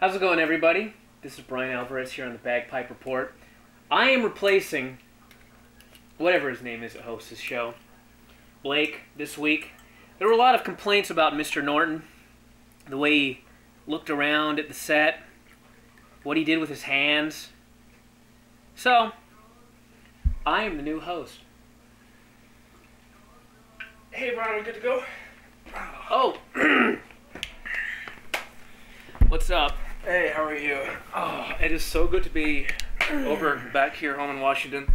How's it going, everybody? This is Bryan Alvarez here on the Bagpipe Report. I am replacing whatever his name is that hosts this show, Blake, this week. There were a lot of complaints about Mr. Norton, the way he looked around at the set, what he did with his hands. So, I am the new host. Hey, Bryan, we good to go? Oh, what's up? Hey, how are you? Oh, it is so good to be over back here home in Washington.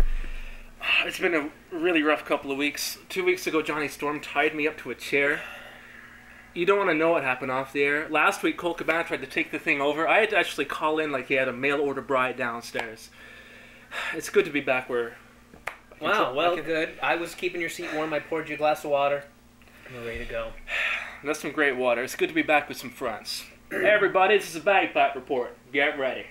It's been a really rough couple of weeks. Two weeks ago, Jonny Storm tied me up to a chair. You don't want to know what happened off the air. Last week, Colt Cabana tried to take the thing over. I had to actually call in like he had a mail order bride downstairs. It's good to be back where. Wow, tell- I well, can- good. I was keeping your seat warm. I poured you a glass of water. We're ready to go. That's some great water. It's good to be back with some friends. Hey, everybody, this is a Bagpipe Report. Get ready.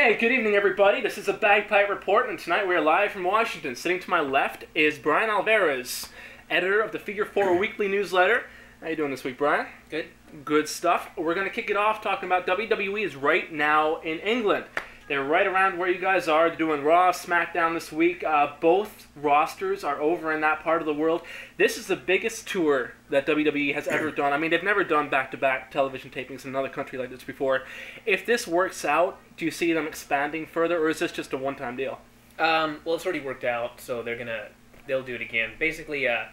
Okay, good evening, everybody. This is a Bagpipe Report, and tonight we are live from Washington. Sitting to my left is Bryan Alvarez, editor of the Figure Four Weekly newsletter. How you doing this week, Bryan? Good. Good stuff. We're gonna kick it off talking about WWE is right now in England. They're right around where you guys are. They're doing Raw, SmackDown this week. Uh, both rosters are over in that part of the world. This is the biggest tour that WWE has ever done. I mean, they've never done back-to-back television tapings in another country like this before. If this works out, do you see them expanding further, or is this just a one-time deal? Um, well, it's already worked out, so they're gonna they'll do it again. Basically, uh,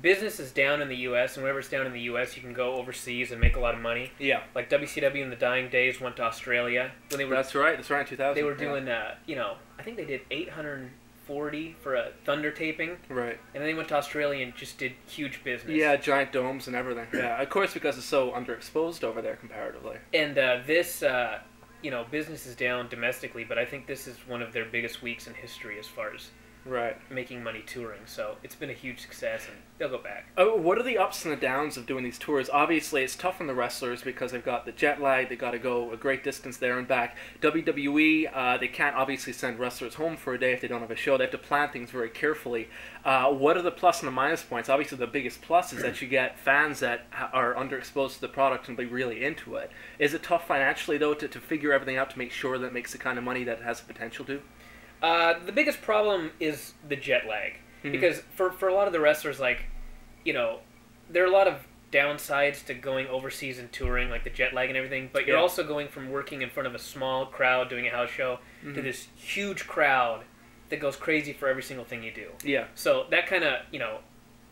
business is down in the U.S. and whenever it's down in the U.S., you can go overseas and make a lot of money. Yeah, Like WCW in the dying days went to Australia when they were that's right. That's right. In 2000, they were yeah. doing uh, you know I think they did 840 for a Thunder taping, right. and then they went to Australia and just did huge business. Yeah, giant domes and everything. Yeah, of course, because it's so underexposed over there comparatively. And uh, this, uh, you know, business is down domestically, but I think this is one of their biggest weeks in history as far as Right. making money touring. So it's been a huge success, and they'll go back. Oh, what are the ups and the downs of doing these tours? Obviously, it's tough on the wrestlers because they've got the jet lag. They got to go a great distance there and back. WWE, uh, they can't obviously send wrestlers home for a day if they don't have a show. They have to plan things very carefully. Uh, what are the plus and the minus points? Obviously, the biggest plus is that you get fans that are underexposed to the product and be really into it. Is it tough financially though to, to figure everything out to make sure that it makes the kind of money that it has the potential to? Uh, the biggest problem is the jet lag Mhm. because for for a lot of the wrestlers, like, you know, there are a lot of downsides to going overseas and touring, like the jet lag and everything. But you're Yeah. also going from working in front of a small crowd doing a house show to Mhm. this huge crowd that goes crazy for every single thing you do. Yeah. So that kind of you know,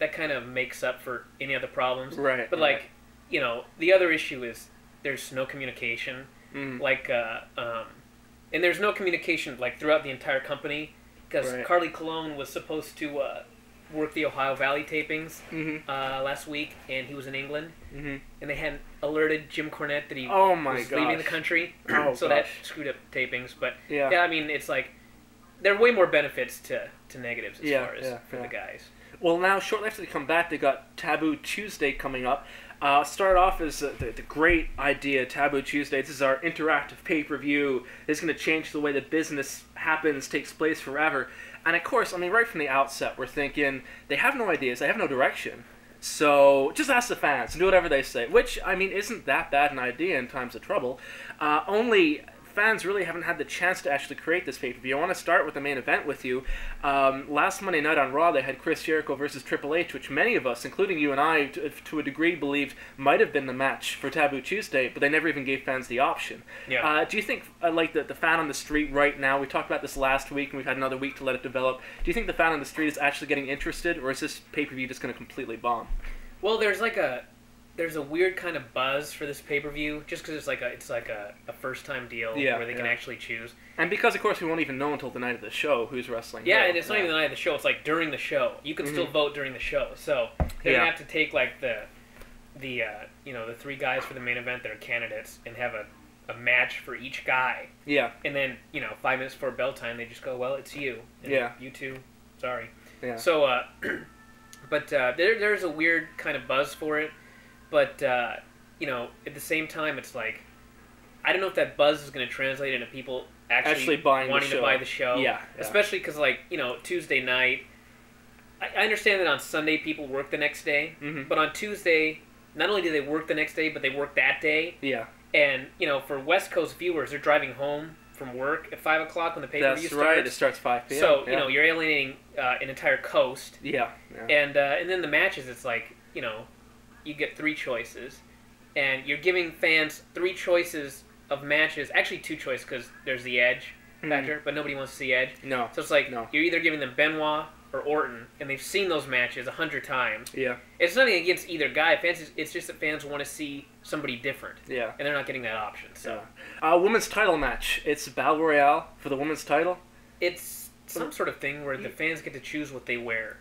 that kind of makes up for any other problems. Right. But like, you know, the other issue is there's no communication. Mhm. Like, uh, um, and there's no communication like throughout the entire company because Right. Carly Colon was supposed to uh, work the Ohio Valley tapings Mhm. uh, last week, and he was in England, Mhm. and they hadn't alerted Jim Cornette that he Oh my was gosh. leaving the country, Oh, so that screwed up tapings. But Yeah. yeah, I mean, it's like there are way more benefits to, to negatives as Yeah, far as yeah, for the guys. Well, now shortly after they come back, they got Taboo Tuesday coming up. Uh, start off as uh, the, the great idea, Taboo Tuesday. This is our interactive pay per view. It's going to change the way the business happens, takes place forever. And of course, I mean, right from the outset, we're thinking they have no ideas, they have no direction. So just ask the fans do whatever they say, which I mean isn't that bad an idea in times of trouble. Uh, only fans really haven't had the chance to actually create this pay per view. I want to start with the main event with you. Um, last Monday night on Raw, they had Chris Jericho versus Triple H, which many of us, including you and I, to, to a degree, believed might have been the match for Taboo Tuesday, but they never even gave fans the option. Yeah. Uh, do you think, uh, like the, the fan on the street right now, we talked about this last week and we've had another week to let it develop. Do you think the fan on the street is actually getting interested, or is this pay per view just going to completely bomb? Well, there's like a there's a weird kind of buzz for this pay per view just because it's like a it's like a, a first time deal Yeah, where they can actually choose. And because, of course, we won't even know until the night of the show who's wrestling. Yeah, who. and it's not even the night of the show. It's like during the show. You can still Mhm. vote during the show. So they're Yeah. gonna have to take like the the uh, you know the three guys for the main event that are candidates and have a, a match for each guy, Yeah. and then you know five minutes before bell time they just go, well, it's you. And Yeah. You two. Sorry. Yeah. So, uh, but uh, there there's a weird kind of buzz for it, but uh, you know at the same time it's like I don't know if that buzz is going to translate into people actually, Actually buying the wanting to buy the show. Yeah, yeah. Especially because like you know Tuesday night. I, I understand that on Sunday people work the next day, Mhm. but on Tuesday, not only do they work the next day, but they work that day. Yeah. And you know, for West Coast viewers, they're driving home from work at five o'clock when the pay per view That's starts. right. It starts 5 p.m. So yeah. you know, you're alienating uh, an entire coast, Yeah. yeah. and uh, and then the matches, it's like you know, you get three choices, and you're giving fans three choices of matches. Actually, two choices because there's the Edge Mhm. factor, but nobody wants to see Edge. No. So it's like No. you're either giving them Benoit or Orton, and they've seen those matches a hundred times. Yeah. It's nothing against either guy. Fans, it's just that fans want to see somebody different, Yeah. and they're not getting that option. So Uh, women's title match. It's battle royale for the women's title. it's some sort of thing where the fans get to choose what they wear.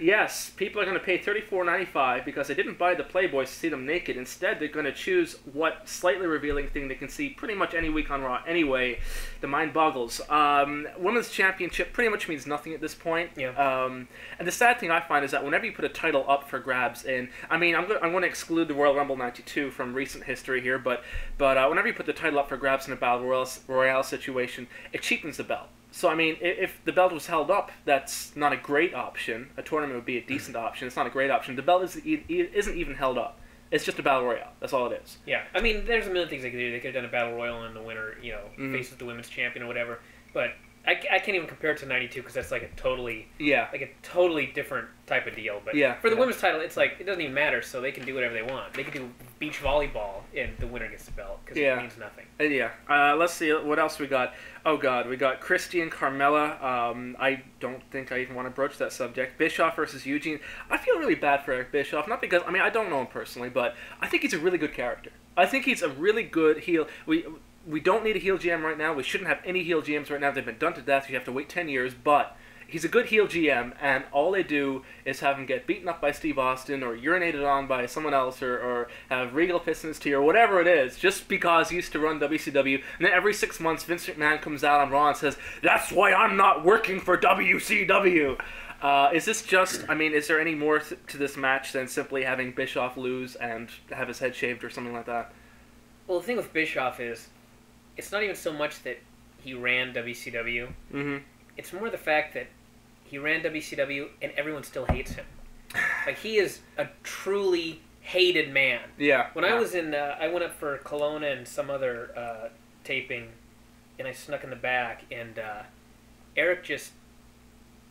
Yes, people are going to pay thirty four ninety five because they didn't buy the Playboys to see them naked. Instead, they're going to choose what slightly revealing thing they can see pretty much any week on Raw. Anyway, the mind boggles. Um, women's championship pretty much means nothing at this point. Yeah. Um, and the sad thing I find is that whenever you put a title up for grabs, and I mean, I'm going I'm going to exclude the Royal Rumble '92 from recent history here, but but uh, whenever you put the title up for grabs in a battle royale, royale situation, it cheapens the belt. So I mean, if the belt was held up, that's not a great option. A tournament would be a decent option. It's not a great option. The belt is, isn't even held up. It's just a battle royale. That's all it is. Yeah, I mean, there's a million things they could do. They could have done a battle royal, and the winner, you know, Mhm. faces the women's champion or whatever. But I, I can't even compare it to '92 because that's like a totally Yeah. like a totally different type of deal. But Yeah, for the yeah. women's title, it's like it doesn't even matter. So they can do whatever they want. They can do beach volleyball, and the winner gets the belt because Yeah. it means nothing. Uh, yeah. Uh, let's see what else we got. Oh God, we got Christy and Carmella. Um, I don't think I even want to broach that subject. Bischoff versus Eugene. I feel really bad for Eric Bischoff, not because I mean I don't know him personally, but I think he's a really good character. I think he's a really good heel. We we don't need a heel GM right now. We shouldn't have any heel GMs right now. They've been done to death. You have to wait ten years, but. He's a good heel GM, and all they do is have him get beaten up by Steve Austin or urinated on by someone else or, or have Regal piss in his tea or whatever it is, just because he used to run WCW. And then every six months, Vince McMahon comes out on Raw and says, That's why I'm not working for WCW. Uh, is this just, I mean, is there any more th- to this match than simply having Bischoff lose and have his head shaved or something like that? Well, the thing with Bischoff is, it's not even so much that he ran WCW. Mm It's more the fact that he ran WCW and everyone still hates him. Like he is a truly hated man. Yeah. When I was in, uh, I went up for Kelowna and some other uh, taping, and I snuck in the back, and uh, Eric just,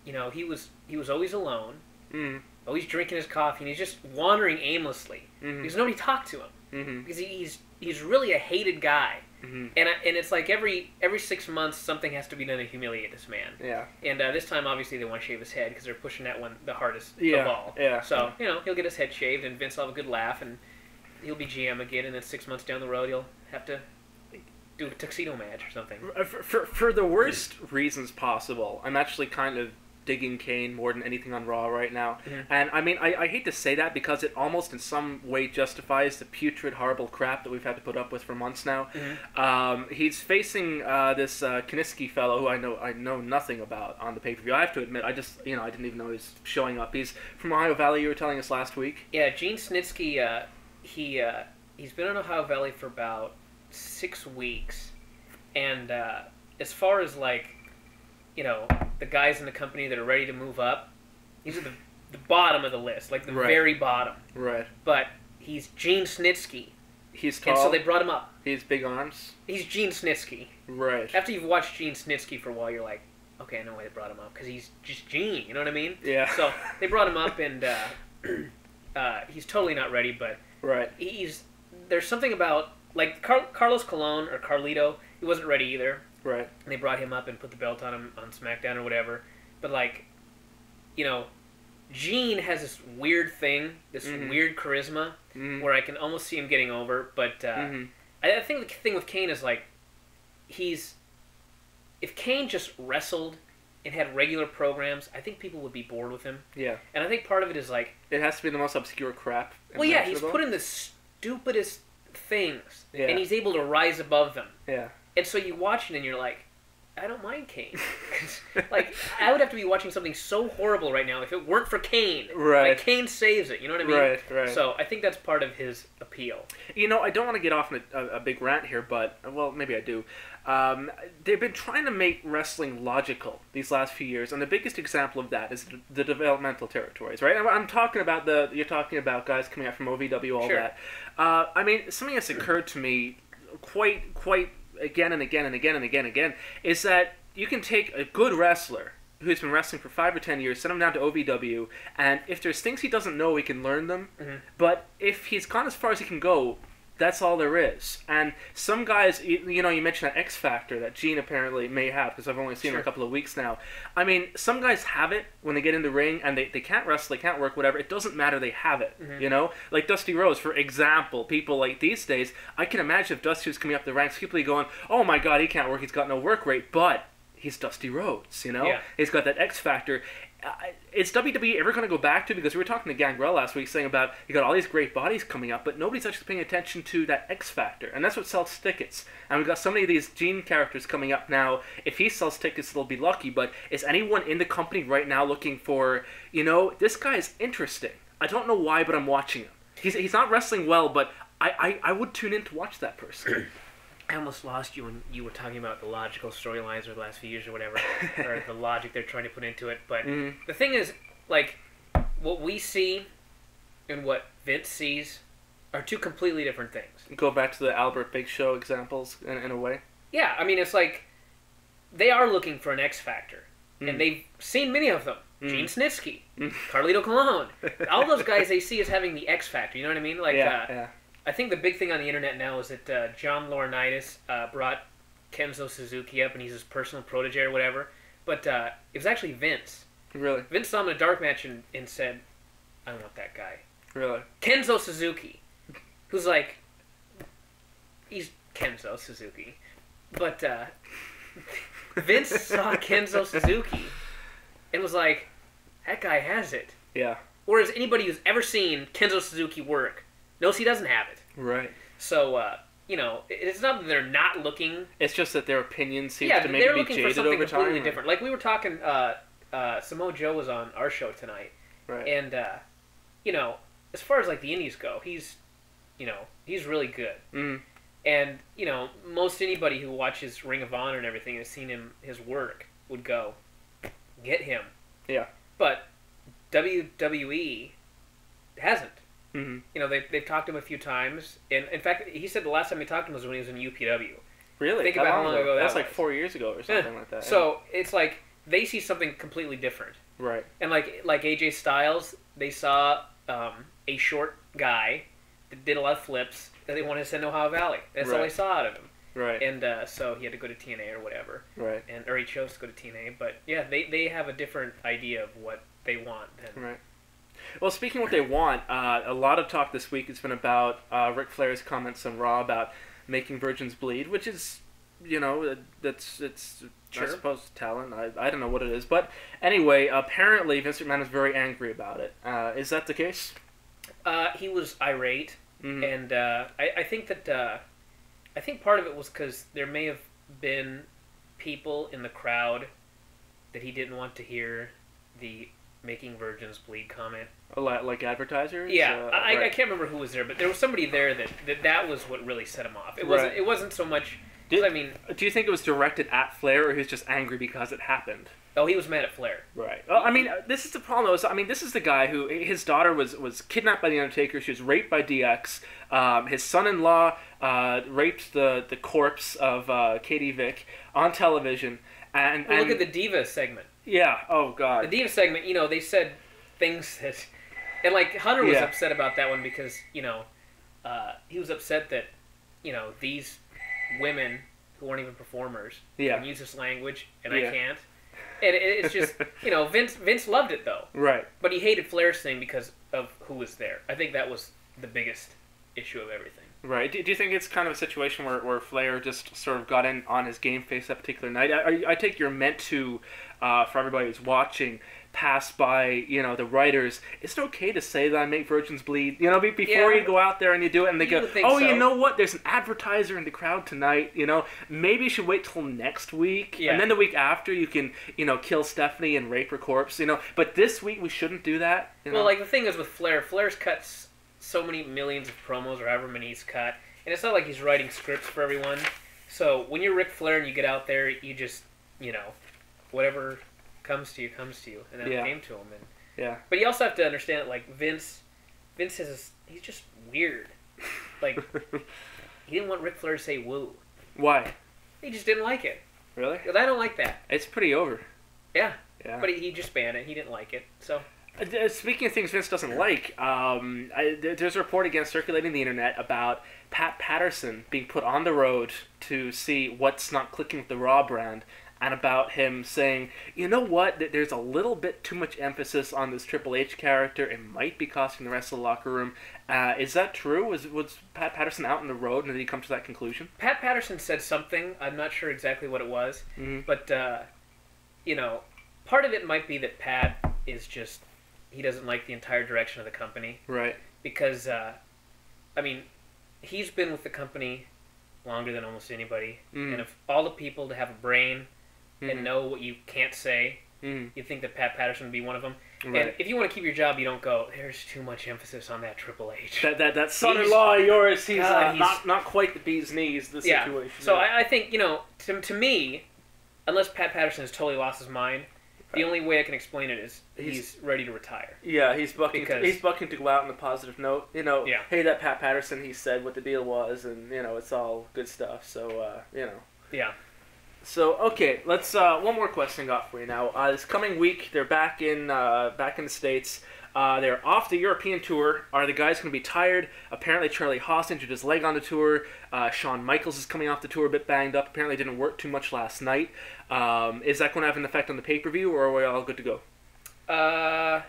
you know, he was he was always alone, Mm always drinking his coffee, and he's just wandering aimlessly hmm. because nobody talked to him Mm because he, he's he's really a hated guy, hmm. Mm and I, and it's like every every six months something has to be done to humiliate this man. Yeah. and uh, this time obviously they want to shave his head because they're pushing that one the hardest Yeah. of all. Yeah. So you know he'll get his head shaved, and Vince will have a good laugh, and he'll be GM again, and then six months down the road he'll have to do a tuxedo match or something. Uh, For, for, for the worst reasons possible, I'm actually kind of digging Kane more than anything on Raw right now. Mhm. And I mean, I, I hate to say that because it almost in some way justifies the putrid, horrible crap that we've had to put up with for months now. Mhm. Um, he's facing uh, this uh, Kaniski fellow who I know I know nothing about on the pay per view. I have to admit, I just you know I didn't even know he was showing up. He's from Ohio Valley. You were telling us last week. Yeah, Gene Snitsky, uh, he uh, he's been in Ohio Valley for about six weeks, and uh, as far as like, you know, the guys in the company that are ready to move up, he's at the the bottom of the list, like the Right. very bottom. Right. But he's Gene Snitsky, He's tall. and so they brought him up. He's big arms. He's Gene Snitsky. Right. After you've watched Gene Snitsky for a while, you're like, okay, I know why they brought him up because he's just Gene. You know what I mean? Yeah. So they brought him up, and uh, uh, he's totally not ready, but right. he's there's something about like Car- Carlos Colon or Carlito. He wasn't ready either, Right. and they brought him up and put the belt on him on SmackDown or whatever. But like, you know, Gene has this weird thing, this Mhm. weird charisma, Mm. where I can almost see him getting over. But uh, Mhm. I, I think the thing with Kane is like, he's if Kane just wrestled and had regular programs, I think people would be bored with him. Yeah. And I think part of it is like, It has to be the most obscure crap. well, yeah, he's put in the stupidest things, Yeah. and he's able to rise above them. Yeah. And so you watch it, and you're like, I don't mind Kane. like, I would have to be watching something so horrible right now if it weren't for Kane. Right. Like, Kane saves it. You know what I mean? Right, right. So I think that's part of his appeal. You know, I don't want to get off on a, a, big rant here, but well, maybe I do. Um, they've been trying to make wrestling logical these last few years, and the biggest example of that is the, developmental territories, right? I'm, I'm talking about the you're talking about guys coming out from OVW, all Sure. that. Uh, I mean, something that's occurred to me quite quite again and again and again and again and again is that you can take a good wrestler who's been wrestling for five or ten years, send him down to OVW, and if there's things he doesn't know, he can learn them. Mhm. But if he's gone as far as he can go, that's all there is. And some guys, you, you know, you mentioned that X Factor that Gene apparently may have, because I've only seen him a couple of weeks now. I mean, some guys have it when they get in the ring and they, they can't wrestle, they can't work, whatever. It doesn't matter, they have it. Mhm. You know? Like Dusty Rhodes, for example, people like these days, I can imagine if Dusty was coming up the ranks, people going, oh my god, he can't work, he's got no work rate, but he's Dusty Rhodes, you know? Yeah. He's got that X Factor. Is WWE ever going to go back to because we were talking to Gangrel last week saying about you got all these great bodies coming up, but nobody's actually paying attention to that X factor, and that's what sells tickets. And we've got so many of these Gene characters coming up now. If he sells tickets, they'll be lucky. But is anyone in the company right now looking for you know this guy is interesting? I don't know why, but I'm watching him. He's he's not wrestling well, but I I, I would tune in to watch that person. I almost lost you when you were talking about the logical storylines over the last few years or whatever, or the logic they're trying to put into it. But Mhm. the thing is, like, what we see and what Vince sees are two completely different things. Go back to the Albert Big Show examples in, in a way. Yeah, I mean, it's like they are looking for an X factor, Mm. and they've seen many of them. Mm. Gene Snitsky, Mm. Carlito Colon, all those guys they see as having the X factor. You know what I mean? Like, yeah, uh, yeah. I think the big thing on the internet now is that uh, John Laurinaitis uh, brought Kenzo Suzuki up, and he's his personal protege or whatever. But uh, it was actually Vince. Really, Vince saw him in a dark match and, and said, "I don't want that guy, really. Kenzo Suzuki," who's like, he's Kenzo Suzuki, but uh, Vince saw Kenzo Suzuki and was like, "That guy has it." Yeah, Whereas anybody who's ever seen Kenzo Suzuki work knows he doesn't have it. right. So, uh, you know, it's not that they're not looking. It's just that their opinion seems yeah, to maybe they're be looking for jaded something over completely time. different. Like we were talking, uh, uh, Samoa Joe was on our show tonight, Right. and uh, you know, as far as like the indies go, he's, you know, he's really good. Mm. And you know, most anybody who watches Ring of Honor and everything and has seen him his work would go, get him. Yeah. But WWE hasn't. Hmm You know, they've, they've talked to him a few times, and in fact, he said the last time he talked to him was when he was in UPW. Really? Think about how long ago that That's like four years ago or something like that. yeah. So it's like they see something completely different, right. and like like AJ Styles, they saw um, a short guy that did a lot of flips that they wanted to send to Ohio Valley. That's all they saw out of him, Right. and uh, so he had to go to TNA or whatever, right. and or he chose to go to TNA. But yeah, they they have a different idea of what they want than Right. Well, speaking of what they want, uh, a lot of talk this week has been about uh, Ric Flair's comments on Raw about making virgins bleed, which is, you know, that's it's I Sure. suppose talent. I, I don't know what it is, but anyway, apparently Vince McMahon is very angry about it. Uh, is that the case? Uh, he was irate, Mhm. and uh, I, I think that uh, I think part of it was because there may have been people in the crowd that he didn't want to hear the "making virgins bleed" comment. A lot like advertisers. Yeah, Uh, I, I can't remember who was there, but there was somebody there that that, that was what really set him off. It wasn't Right. it wasn't so much. Did- I mean, Do you think it was directed at Flair, or he was just angry because it happened? oh, he was mad at Flair. Right. Well, I mean, uh, this is the problem. Though. I mean, this is the guy who his daughter was was kidnapped by the Undertaker. She was raped by DX. Um, his son-in-law uh, raped the the corpse of uh, Katie Vick on television. And, Well, and look at the diva segment. yeah. Oh God. The diva segment, you know, they said things that, and like Hunter was Yeah. upset about that one because you know, uh, he was upset that, you know, these women who weren't even performers Yeah. can use this language and Yeah. I can't. And it, it's just, you know, Vince Vince loved it though, Right. but he hated Flair's thing because of who was there. I think that was the biggest issue of everything. Right. Do, do you think it's kind of a situation where, where Flair just sort of got in on his game face that particular night? I, I, I take you're meant to, uh, for everybody who's watching, pass by, you know, the writers. Is it okay to say that I make virgins bleed? You know, be, before Yeah. you go out there and you do it and they oh, You go, oh, so. you know what? There's an advertiser in the crowd tonight. You know, maybe you should wait till next week. Yeah. And then the week after you can, you know, kill Stephanie and rape her corpse, you know. But this week we shouldn't do that. You know? Well, like the thing is with Flair, Flair's cuts so many millions of promos or however many he's cut, and it's not like he's writing scripts for everyone. So when you're Ric Flair and you get out there, you just, you know, whatever comes to you comes to you, and then Yeah. came to him. And Yeah. but you also have to understand that like Vince, Vince is he's just weird. Like he didn't want Ric Flair to say woo. Why? He just didn't like it. Really? 'Cause I don't like that. It's pretty over. Yeah. Yeah. But he, he just banned it. He didn't like it. So Uh, Speaking of things Vince doesn't like, um, I, there's a report again circulating the internet about Pat Patterson being put on the road to see what's not clicking with the Raw brand, and about him saying, you know what, Th- there's a little bit too much emphasis on this Triple H character. It might be costing the rest of the locker room. Uh, is that true? Was was Pat Patterson out on the road, and did he come to that conclusion? Pat Patterson said something. I'm not sure exactly what it was. Mm-hmm. But uh, you know, part of it might be that Pat is just he doesn't like the entire direction of the company Right. because uh, I mean he's been with the company longer than almost anybody, Mm. and if all the people to have a brain Mhm. and know what you can't say, Mhm. you think that Pat Patterson would be one of them. Right. And if you want to keep your job, you don't go. There's too much emphasis on that Triple H. that, that, that son-in-law of yours, he's, uh, he's- not not quite the bee's knees. The yeah. situation. So I, I think you know, to, to me, unless Pat Patterson has totally lost his mind, the only way I can explain it is he's, He's- ready to retire. Yeah, he's bucking. Because- he's bucking to go out on a positive note. You know, Yeah. hey, that Pat Patterson, he said what the deal was, and you know, it's all good stuff. So, uh, you know. Yeah. So okay, let's. Uh, one more question I got for you now. Uh, this coming week, they're back in uh, back in the states. Uh, they're off the European tour. Are the guys going to be tired? Apparently, Charlie Haas injured his leg on the tour. Uh, Shawn Michaels is coming off the tour a bit banged up. Apparently, didn't work too much last night. Um, is that going to have an effect on the pay per view, or are we all good to go? Uh,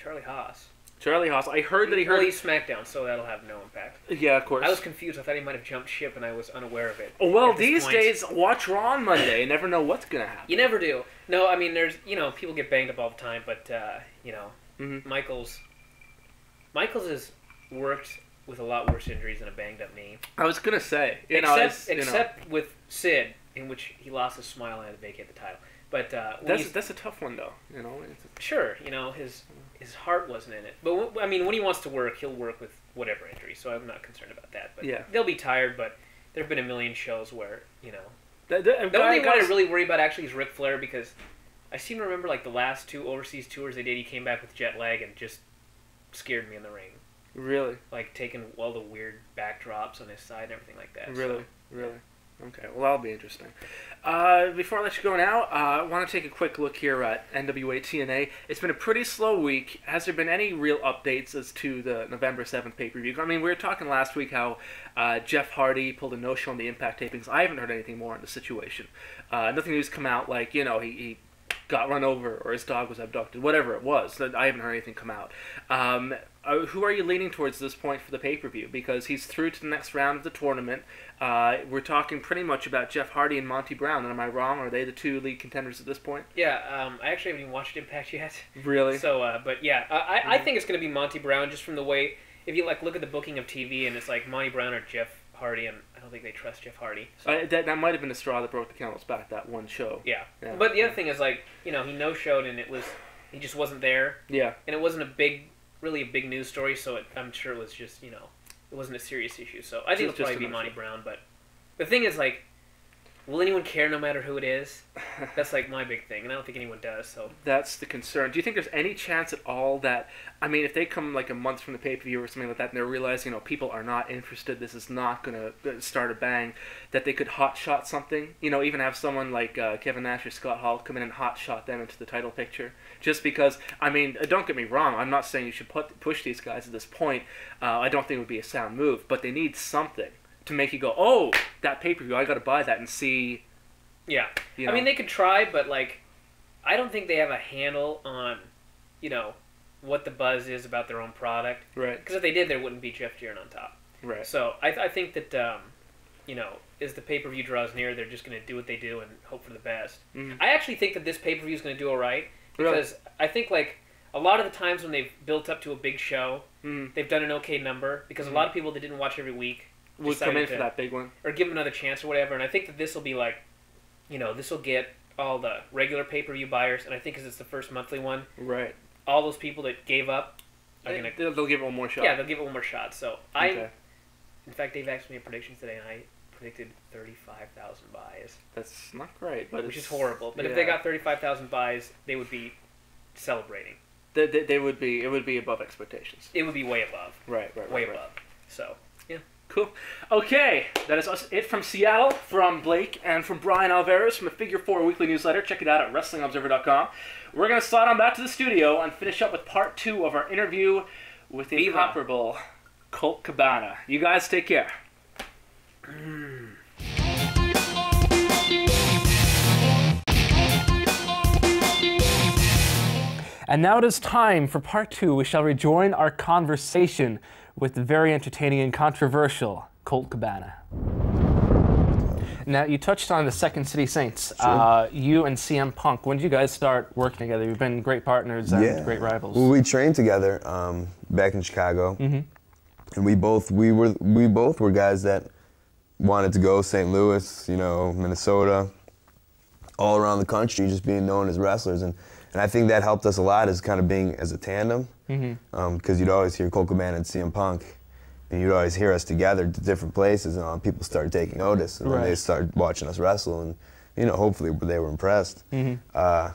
Charlie Haas. Charlie Haas. I heard that he Well, heard. he's SmackDown, so that'll have no impact. Yeah, of course. I was confused. I thought he might have jumped ship, and I was unaware of it. Oh, well, these point. days, watch Raw on Monday. You never know what's gonna happen. You never do. No, I mean, there's you know people get banged up all the time, but uh, you know, Mhm. Michaels. Michaels has worked with a lot worse injuries than a banged up knee. I was gonna say, you know, except know, except with Sid, in which he lost his smile and had to vacate the title. But uh, that's that's a tough one though. You know, it's, sure, you know his his heart wasn't in it. But I mean, when he wants to work, he'll work with whatever injury. So I'm not concerned about that. But Yeah. they'll be tired. But there've been a million shows where you know the, the, the only one I really worry about actually is Ric Flair because I seem to remember like the last two overseas tours they did, he came back with jet lag and just scared me in the ring. really, Like taking all the weird backdrops on his side and everything like that. really, really. Okay, well that'll be interesting. Uh, before I let you go now, uh, I want to take a quick look here at NWA TNA. It's been a pretty slow week. Has there been any real updates as to the November seventh pay per view? I mean, we were talking last week how uh, Jeff Hardy pulled a no show on the Impact tapings. I haven't heard anything more on the situation. Uh, nothing new's come out like you know he. he got run over or his dog was abducted, whatever it was. I haven't heard anything come out. Um, uh, who are you leaning towards at this point for the pay per view? Because he's through to the next round of the tournament. Uh, we're talking pretty much about Jeff Hardy and Monty Brown. And am I wrong? Are they the two lead contenders at this point? Yeah, um, I actually haven't even watched Impact yet. Really? So, uh, but yeah, I, I, I think it's going to be Monty Brown just from the way if you like look at the booking of TV and it's like Monty Brown or Jeff Hardy, and I don't think they trust Jeff Hardy. So, Uh, that that might have been the straw that broke the camel's back. That one show. yeah. Yeah. But the other thing is like you know he no showed and it was he just wasn't there Yeah. and it wasn't a big really a big news story. So it, I'm sure it was just you know it wasn't a serious issue. So I think it'll probably be Monty. Brown. But the thing is like. Will anyone care no matter who it is? That's like my big thing, and I don't think anyone does. So That's the concern. Do you think there's any chance at all that, I mean, if they come like a month from the pay per view or something like that, and they're realizing, you know, people are not interested, this is not going to start a bang, that they could hot shot something? You know, even have someone like uh, Kevin Nash or Scott Hall come in and hot shot them into the title picture? Just because, I mean, uh, don't get me wrong, I'm not saying you should put, push these guys at this point. Uh, I don't think it would be a sound move, but they need something to make you go, oh, that pay per view, I got to buy that and see. yeah, You know, I mean, they could try, but like, I don't think they have a handle on, you know, what the buzz is about their own product. right. Because if they did, there wouldn't be Jeff Jarrett on top. Right. So I, I think that um, you know as the pay per view draws near, they're just going to do what they do and hope for the best. Mhm. I actually think that this pay per view is going to do all right Really? because I think like a lot of the times when they've built up to a big show, Mhm. they've done an okay number because a lot of people that didn't watch every week Would come in decided for that big one. or give them another chance or whatever. And I think that this will be like, you know, this will get all the regular pay per view buyers, and I think because it's the first monthly one, Right. all those people that gave up are They, gonna. they'll, they'll give it one more shot. Yeah, they'll give it one more shot. So I, Okay. in fact, Dave asked me a prediction today, and I predicted thirty-five thousand buys, That's not great, but which is horrible. But if they yeah. got thirty-five thousand buys, they would be celebrating. They, they, they would be. It would be above expectations. It would be way above, Right. Right. way right, right. above. So Cool. Okay, that is us, it from Seattle, from Blake, and from Bryan Alvarez from the Figure 4 weekly newsletter. Check it out at WrestlingObserver.com. We're going to slide on back to the studio and finish up with part two of our interview with the incomparable Colt Cabana. You guys take care. And now it is time for part two. We shall rejoin our conversation with the very entertaining and controversial Colt Cabana. Now, you touched on the Second City Saints. Uh, you and CM Punk, when did you guys start working together? You've been great partners and great rivals. Well, we trained together um, back in Chicago, and we both we were we both were guys that wanted to go St. Louis, you know, Minnesota, all around the country, just being known as wrestlers, and and I think that helped us a lot as kind of being as a tandem, because you'd always hear Colt Cabana and CM Punk. And you'd always hear us together to different places, and um, people started taking notice, and then they started watching us wrestle, and you know, hopefully they were impressed. Uh,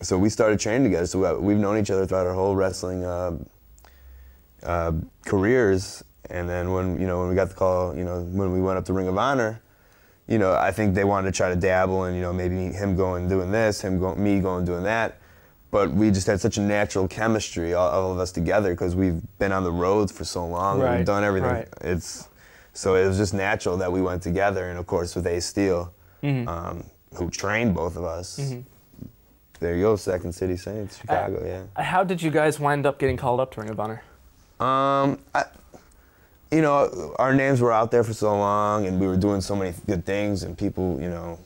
so we started training together. So we- we've known each other throughout our whole wrestling uh, uh, careers. And then when you know when we got the call, you know when we went up to Ring of Honor, you know I think they wanted to try to dabble in you know maybe him going doing this, him going me going doing that. But we just had such a natural chemistry, all, all of us together, because we've been on the roads for so long. and Right, We've done everything. right. It's so it was just natural that we went together, and of course with Ace Steel, Mm-hmm. um, who trained both of us. There you go, Second City Saints, Chicago. yeah. How did you guys wind up getting called up to Ring of Honor? Um, I, you know, our names were out there for so long, and we were doing so many good things, and people, you know,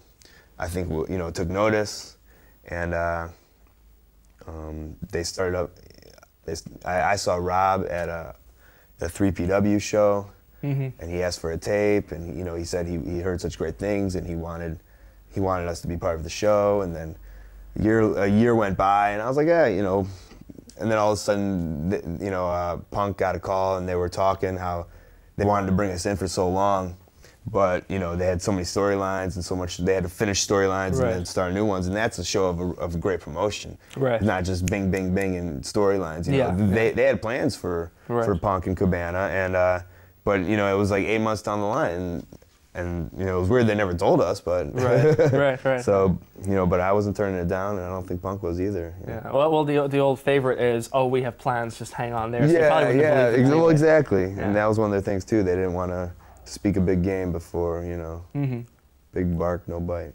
I think, you know, took notice, and uh, um, they started up. They, I, I saw Rob at a, a 3PW show, and he asked for a tape, and you know, he said he, he heard such great things, and he wanted he wanted us to be part of the show, and then year a year went by, and I was like, yeah, you know, and then all of a sudden, th- you know, uh, Punk got a call, and they were talking how they wanted to bring us in for so long, but you know, they had so many storylines and so much. They had to finish storylines Right. and then start new ones, and that's a show of a, of a great promotion. Right. Not just bing, bing, bing and storylines. You Yeah, know, they they had plans for Right. for Punk and Cabana, and uh, but you know, it was like eight months down the line. And, and you know, it was weird they never told us, but Right, right, right. so you know, but I wasn't turning it down, and I don't think Punk was either. know. Yeah. Well, well, the, the old favorite is, oh, we have plans, just hang on there. So Yeah, probably wouldn't have yeah, ex- well, exactly. Yeah. And that was one of their things too. They didn't want to speak a big game before, you know, Mm-hmm. big bark, no bite.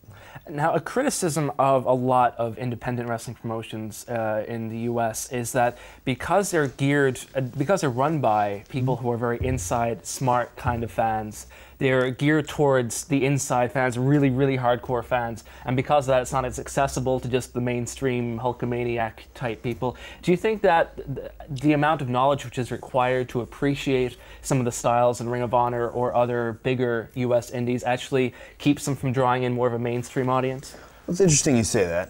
Now, a criticism of a lot of independent wrestling promotions uh, in the U.S. is that because they're geared, uh, because they're run by people who are very inside, smart kind of fans, they're geared towards the inside fans, really, really hardcore fans, and because of that, it's not as accessible to just the mainstream Hulkamaniac type people. Do you think that the amount of knowledge which is required to appreciate some of the styles in Ring of Honor or other bigger U.S. indies actually keeps them from drawing in more of a mainstream audience? It's interesting you say that.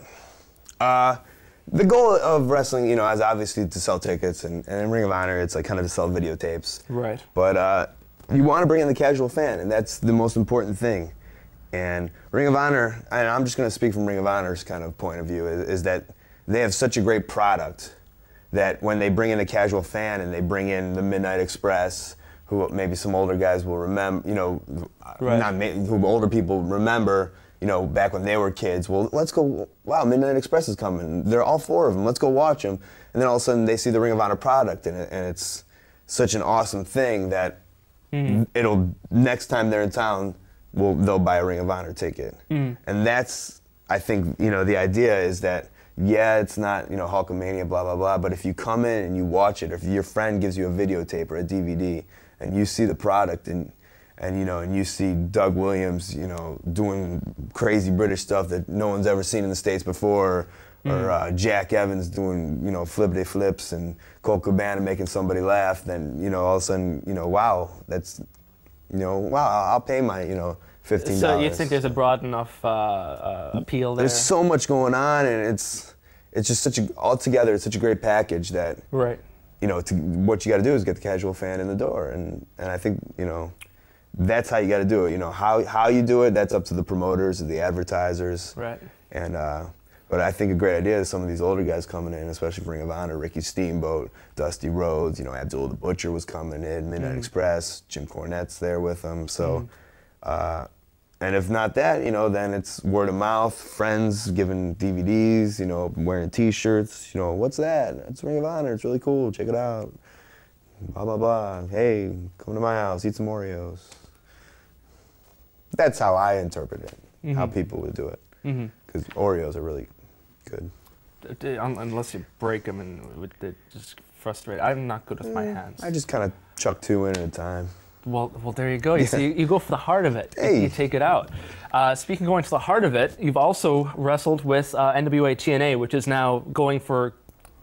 Uh, the goal of wrestling, you know, is obviously to sell tickets, and, and in Ring of Honor, it's like kind of to sell videotapes. Right. But uh, you mm-hmm. want to bring in the casual fan, and that's the most important thing. And Ring of Honor, and I'm just going to speak from Ring of Honor's kind of point of view, is, is that they have such a great product that when they bring in the casual fan and they bring in the Midnight Express, who maybe some older guys will remember, you know, Right. not who older people remember, you know, back when they were kids. Well, let's go. Wow, Midnight Express is coming. They're all four of them. Let's go watch them. And then all of a sudden they see the Ring of Honor product, and, it, and it's such an awesome thing that Mm-hmm. it'll next time they're in town, will they'll buy a Ring of Honor ticket. Mm-hmm. And that's, I think, you know, the idea is that yeah, it's not you know Hulkamania, blah blah blah. But if you come in and you watch it, or if your friend gives you a videotape or a DVD, and you see the product and and you know and you see Doug Williams, you know, doing crazy British stuff that no one's ever seen in the states before. Or uh, Jack Evans doing, you know, flippity flips and Colt Cabana making somebody laugh, then you know all of a sudden, you know, wow, that's, you know, wow, I'll pay my, you know, $15. So you think there's a broad enough uh, uh, appeal there? There's so much going on, and it's it's just such a altogether it's such a great package that right. you know to, what you got to do is get the casual fan in the door, and and I think you know that's how you got to do it. You know how how you do it that's up to the promoters, and the advertisers, Right. and. uh but I think a great idea is some of these older guys coming in, especially Ring of Honor, Ricky Steamboat, Dusty Rhodes, you know, Abdul the Butcher was coming in, Midnight mm. Express, Jim Cornette's there with them. So, mm. uh, and if not that, you know, then it's word of mouth, friends giving DVDs, you know, wearing T-shirts. You know, what's that? It's Ring of Honor. It's really cool. Check it out. Blah blah blah. Hey, come to my house, eat some Oreos. That's how I interpret it. How mm-hmm. people would do it. Mm-hmm. Because Oreos are really good. D- d- un- Unless you break them and it just frustrate. I'm not good with my hands. I just kind of chuck two in at a time. Well, well, there you go. You see, you go for the heart of it. You- Hey. You take it out. Uh, speaking of going to the heart of it, you've also wrestled with uh, NWA TNA, which is now going for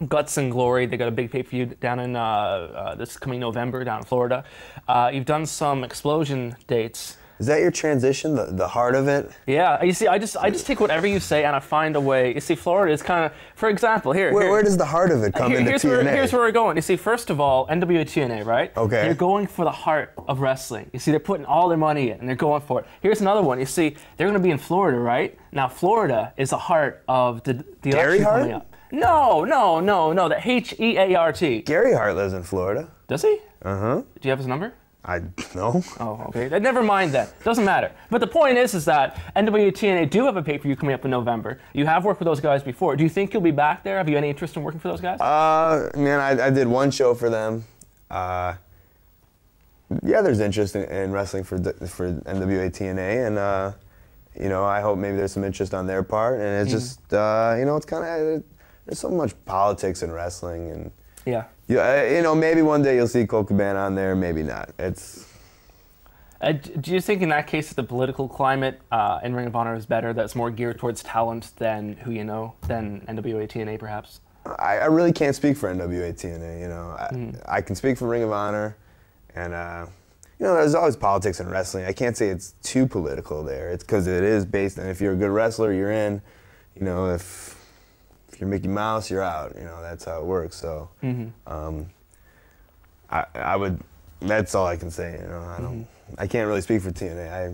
guts and glory. They got a big pay per view down in uh, uh, this coming November down in Florida. Uh, you've done some Xplosion dates. Is that your transition? The, the heart of it? Yeah, you see, I just I just take whatever you say and I find a way. You see, Florida is kind of, for example, here. Where, here. where does the heart of it come Here- into here's, TNA? where, here's where we're going. You see, first of all, NWA TNA, right? Okay. They're going for the heart of wrestling. You see, they're putting all their money in and they're going for it. Here's another one. You see, they're going to be in Florida, right? Now, Florida is the heart of the, the Gary election Hart? coming up. No, no, no, no. The H E A R T. Gary Hart lives in Florida. Does he? Uh huh. Do you have his number? I know. Oh, okay. Never mind that. Doesn't matter. But the point is, is that NWA TNA do have a pay-per-view coming up in November. You have worked with those guys before. Do you think you'll be back there? Have you any interest in working for those guys? Uh, man, I, I did one show for them. Uh, yeah, there's interest in, in wrestling for for NWA TNA, and uh, you know, I hope maybe there's some interest on their part. And it's just, uh, you know, it's kind of there's so much politics in wrestling, and yeah. Yeah, uh, you know, maybe one day you'll see Colt Cabana on there, maybe not. It's Uh, do you think in that case the political climate uh, in Ring of Honor is better, that's more geared towards talent than who you know, than NWA TNA perhaps? I, I really can't speak for NWA TNA. You know, I, I can speak for Ring of Honor, and uh, you know, there's always politics in wrestling. I can't say it's too political there. It's because it is based on if you're a good wrestler, you're in. You know, if if you're Mickey Mouse, you're out. You know, that's how it works. So, um, I I would. That's all I can say. You know, I don't. I can't really speak for TNA. I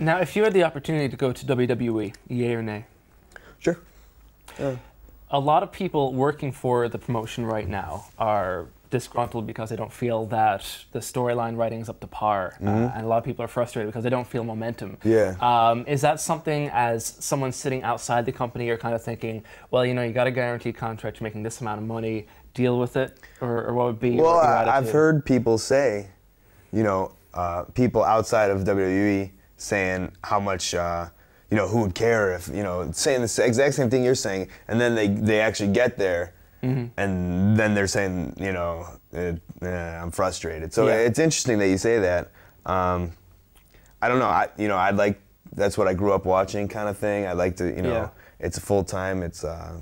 Now, if you had the opportunity to go to WWE, yay or nay? sure. A lot of people working for the promotion right now are disgruntled because they don't feel that the storyline writing is up to par, uh, and a lot of people are frustrated because they don't feel momentum. Yeah. Um, is that something as someone sitting outside the company, you're kind of thinking, well, you know, you got a guaranteed contract, you're making this amount of money, deal with it, or, or what would be Well, I've heard people say, you know, uh, people outside of WWE saying how much, uh, you know, who would care if, you know, saying the exact same thing you're saying, and then they, they actually get there, Mm-hmm. and then they're saying, you know, eh, eh, I'm frustrated. So Yeah. it's interesting that you say that. Um, I don't know. I, you know, I'd like that's what I grew up watching, kind of thing. I like to, you know, Yeah. it's a full time. It's, uh,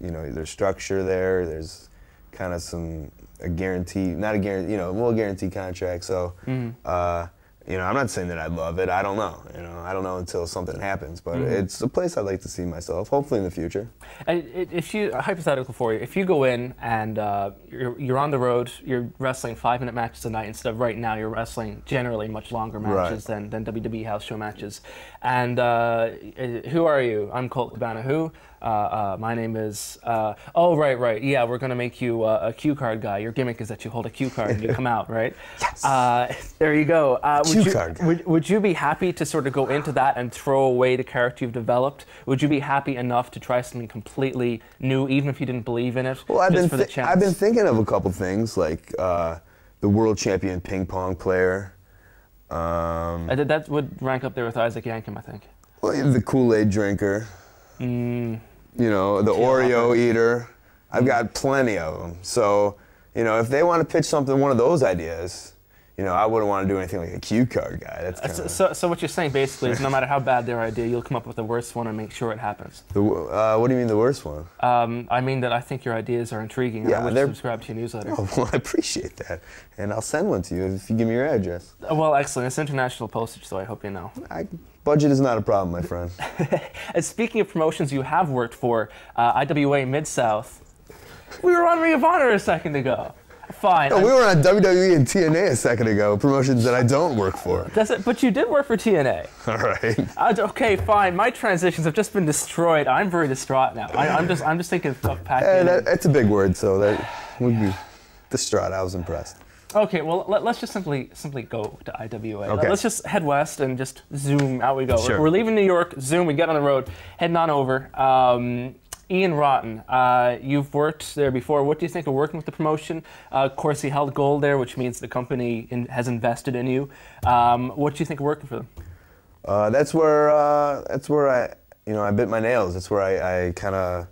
you know, there's structure there. There's kind of some a guarantee, not a guarantee, you know, well, guarantee contract. So, Mm-hmm. uh, you know, I'm not saying that I love it. I don't know. You know, I don't know until something happens. But Mm-hmm. it's a place I'd like to see myself. Hopefully in the future. And If you hypothetical for you, if you go in and uh, you're, you're on the road, you're wrestling five minute matches a night instead of right now you're wrestling generally much longer matches Right. than, than WWE house show matches. And uh, who are you? I'm Colt Cabana. Who? Uh, uh, my name is. Uh, oh right, right. Yeah, we're gonna make you uh, a cue card guy. Your gimmick is that you hold a cue card and you come out, right? Yes. Uh, there you go. Uh, would Cue you- card would, would you be happy to sort of go into that and throw away the character you've developed? Would you be happy enough to try something completely new, even if you didn't believe in it, Well, I've just been for the thi- chance? I've been thinking of a couple things like uh, the world champion ping pong player. Um, that would rank up there with Isaac Yankem, I think. well, the Kool Aid drinker. Mm, you know, the Tail Oreo eater. I've got plenty of them. So, you know, if they want to pitch something, one of those ideas, you know, I wouldn't want to do anything like a cue card guy. That's kind So, so, so what you're saying basically is no matter how bad their idea, you'll come up with the worst one and make sure it happens. the. Uh, what do you mean the worst one? Um, I mean that I think your ideas are intriguing. Yeah, I would they're- subscribe to your newsletter. Oh, well, I appreciate that, and I'll send one to you if you give me your address. Well, excellent. It's international postage, so I hope you know. I, budget is not a problem, my friend. And speaking of promotions you have worked for, uh, IWA Mid South, we were on Ring of Honor a second ago. Fine. Oh, we were on WWE and TNA a second ago, promotions that I don't work for. That's it. But you did work for TNA. All right. Uh, okay, fine. My transitions have just been destroyed. I'm very distraught now. I, I'm just, I'm just thinking of. Eh, it that, that's a big word, so that would be distraught. I was impressed. Okay, well, let, us just simply, simply go to IWA. Okay. Let's just head west and just zoom. Out we go. Sure. We're leaving New York. Zoom. We get on the road. Heading on over. Um, Ian Rotten, uh, you've worked there before. What do you think of working with the promotion? Uh, of course, he held gold there, which means the company in, has invested in you. Um, what do you think of working for them? Uh, that's where uh, that's where I you know I bit my nails. That's where I, I kind of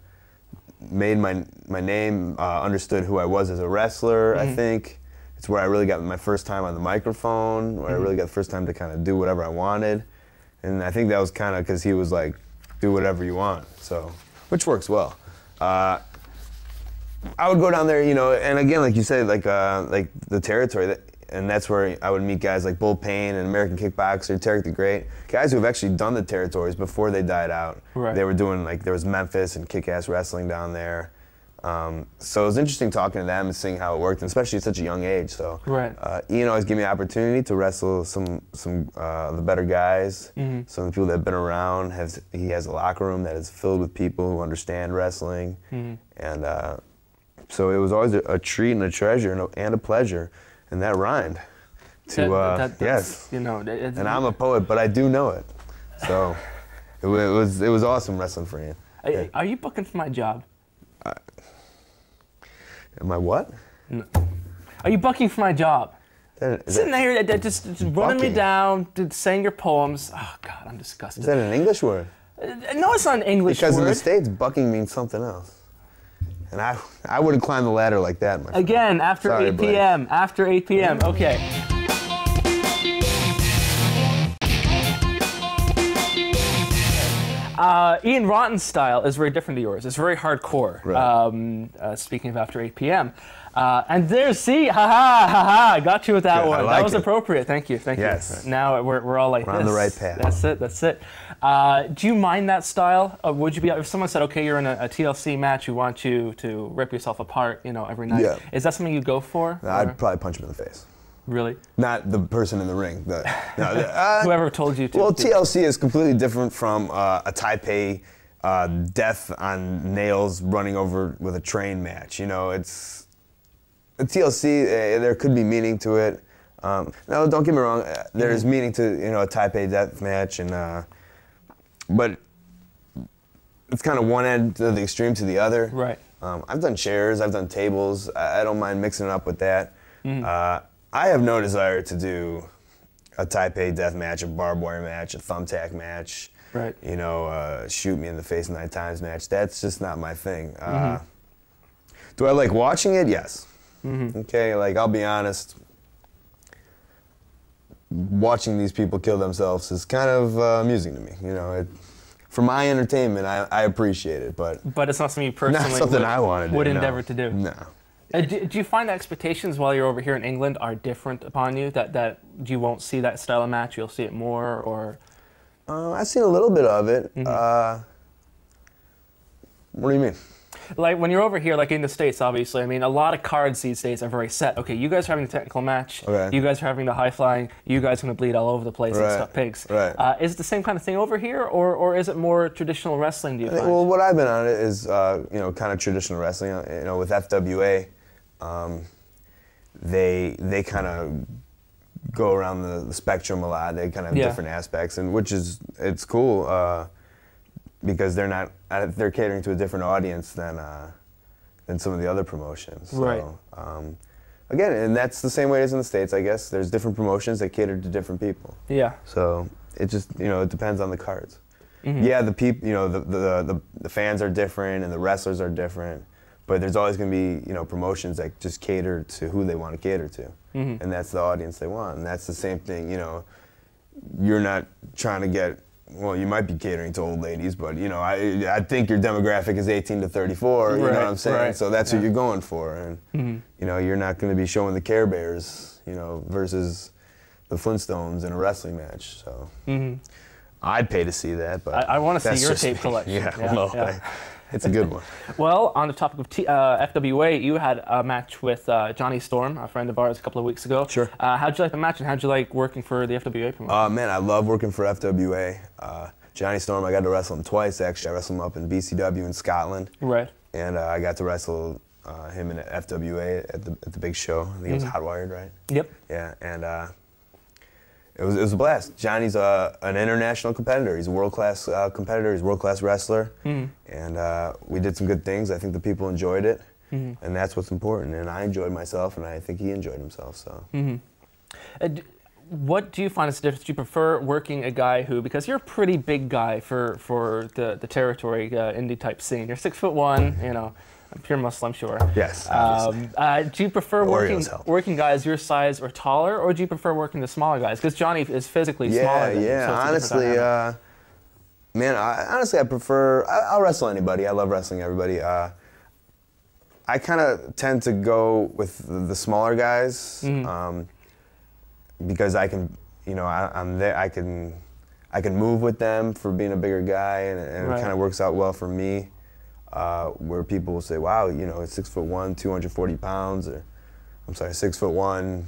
made my my name, uh, understood who I was as a wrestler. I think it's where I really got my first time on the microphone. Where I really got the first time to kind of do whatever I wanted, and I think that was kind of because he was like, "Do whatever you want," so which works well. Uh, I would go down there, you know, and again, like you said, like uh, like the territory, that, and that's where I would meet guys like Bull Pain and American Kickboxer, Tarek the Great, guys who have actually done the territories before they died out. Right. They were doing like there was Memphis and Kick-Ass Wrestling down there. Um, so it was interesting talking to them and seeing how it worked, and especially at such a young age. So Right. uh, Ian always gave me the opportunity to wrestle some some uh, the better guys, some of the people that have been around. Has he has a locker room that is filled with people who understand wrestling, and uh, so it was always a, a treat and a treasure and a, and a pleasure, and that rhymed. To That- uh, that- yes, You know, it's- and I'm a poet, but I do know it, so it, it was it was awesome wrestling for Ian. Are- Yeah. Are you booking for my job? Am I what? Are you bucking for my job? That- Sitting that, there, that- just, just running me down, saying your poems. Oh God, I'm disgusted. is that an English word? Uh, no, it's not an English word. Because in the States, bucking means something else. And I, I wouldn't climb the ladder like that, friend. Again, after Sorry, 8 Blake. p.m. After 8 p.m. Okay. Uh, Ian Rotten's style is very different to yours. It's very hardcore. Right. Um, uh, speaking of after 8 p.m. Uh, and there's, see, haha, haha, I got you with that Good, one. that was it. appropriate. Thank you, thank Yes. you. Now we're, we're all like We're this. on the right path. That's it, that's it. Uh, do you mind that style? Uh, would you be, if someone said, okay, you're in a, a TLC match, we want you to rip yourself apart, you know, every night. Yeah. Is that something you go for? or- I'd probably punch him in the face. Really? Not the person in the ring. The, no, the, uh, Whoever told you to. well, TLC is completely different from uh, a Taipei uh, death on nails running over with a train match. You know, it's a TLC. Uh, there could be meaning to it. Um, no, don't get me wrong. uh, There's Mm-hmm. meaning to you know a Taipei death match, and uh, but it's kind of one end of the extreme to the other. Right. Um, I've done chairs, I've done tables. I, I don't mind mixing it up with that. Mm-hmm. I have no desire to do a Taipei death match, a barbed wire match, a thumbtack match. Right. You know, uh, shoot me in the face nine times match. That's just not my thing. Uh, Mm-hmm. do I like watching it? Yes. Okay, like I'll be honest. Watching these people kill themselves is kind of uh, amusing to me. You know, it, for my entertainment, I, I appreciate it, but but it's not something you personally not something would, I want to do. would no. endeavor to do. No. Uh, do, do you find expectations while you're over here in England are different upon you? That that you won't see that style of match, you'll see it more, or Uh, I've seen a little bit of it. Mm-hmm. Uh, what do you mean? like when you're over here, like in the states, obviously. I mean, a lot of cards these days are very set. Okay, you guys are having the technical match. Okay. You guys are having the high flying. You guys are gonna bleed all over the place and Right, stuff pigs. right. Uh, is it the same kind of thing over here, or or is it more traditional wrestling? Do you think- well, what I've been on it is, uh, you know, kind of traditional wrestling. You know, with FWA, um, they they kind of go around the, the spectrum a lot. They kind of have Yeah. different aspects, and which is it's cool uh, because they're not they're catering to a different audience than uh, than some of the other promotions. Right. Um, again, and that's the same way it is in the states. I guess there's different promotions that cater to different people. yeah. So it just you know it depends on the cards. Mm-hmm. Yeah, the people you know the, the the the fans are different and the wrestlers are different, but there's always going to be you know promotions that just cater to who they want to cater to, Mhm. and that's the audience they want, and that's the same thing. You know, you're not trying to get. Well, you might be catering to old ladies, but you know, I I think your demographic is 18 to 34. You know what I'm saying? right, So that's yeah. what you're going for, and Mhm. you know, you're not going to be showing the Care Bears, you know, versus the Flintstones in a wrestling match. So Mhm. I'd pay to see that, but I- I wanna see your tape me. collection. Yeah, Yeah, well, yeah. I- it's a good one. Well, on the topic of T- uh, FWA, you had a match with uh, Jonny Storm, a friend of ours, a couple of weeks ago. Sure. Uh, how'd you like the match, and how'd you like working for the FWA promotion? Uh, man, I love working for FWA. Uh, Jonny Storm, I got to wrestle him twice actually. I wrestled him up in BCW in Scotland, right. and uh, I got to wrestle uh, him in FWA at the at the big show. I think it was Mhm. Hot Wired, right? Yep. Yeah, and uh, it was it was a blast. Jonny's uh, an international competitor. He's a world class uh, competitor. He's a world class wrestler, Mhm. and uh, we did some good things. I think the people enjoyed it, Mhm. and that's what's important. And I enjoyed myself, and I think he enjoyed himself. So hmm Uh, d- what do you find is the difference? Do you prefer working a guy who, because you're a pretty big guy for, for the, the territory uh, indie type scene, you're six foot one, you know, a pure muscle, I'm sure. yes. Um, uh, do you prefer working working guys your size or taller, or do you prefer working the smaller guys? Because Jonny is physically yeah, smaller. Than you, yeah. so it's a different honestly, uh, man, I, honestly, I prefer. I, I'll wrestle anybody. I love wrestling everybody. Uh, I kind of tend to go with the, the smaller guys Mhm. um, because I can, you know, I, I'm there. I can, I can move with them for being a bigger guy, and, and Right. it kind of works out well for me. Uh, where people will say, "Wow, you know, it's six foot one, 240 pounds," or I'm sorry, six foot one,